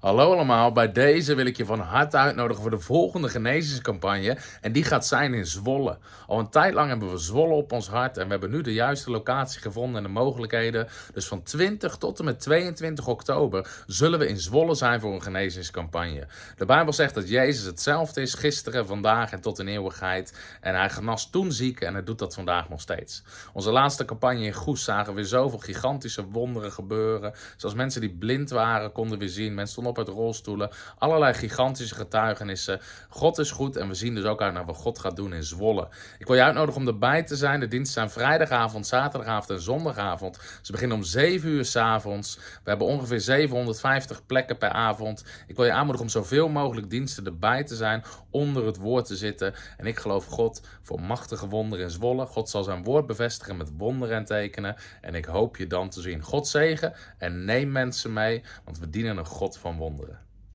Hallo allemaal, bij deze wil ik je van harte uitnodigen voor de volgende genezingscampagne. En die gaat zijn in Zwolle. Al een tijd lang hebben we Zwolle op ons hart en we hebben nu de juiste locatie gevonden en de mogelijkheden. Dus van 20 tot en met 22 oktober zullen we in Zwolle zijn voor een genezingscampagne. De Bijbel zegt dat Jezus hetzelfde is gisteren, vandaag en tot in eeuwigheid. En hij genas toen zieken en hij doet dat vandaag nog steeds. Onze laatste campagne in Goes zagen we zoveel gigantische wonderen gebeuren. Zoals mensen die blind waren konden we zien. Mensen stonden op uit rolstoelen. Allerlei gigantische getuigenissen. God is goed en we zien dus ook uit naar wat God gaat doen in Zwolle. Ik wil je uitnodigen om erbij te zijn. De diensten zijn vrijdagavond, zaterdagavond en zondagavond. Ze beginnen om 7 uur s avonds. We hebben ongeveer 750 plekken per avond. Ik wil je aanmoedigen om zoveel mogelijk diensten erbij te zijn, onder het woord te zitten. En ik geloof God voor machtige wonderen in Zwolle. God zal zijn woord bevestigen met wonderen en tekenen. En ik hoop je dan te zien. God zegen en neem mensen mee, want we dienen een God van wonderen.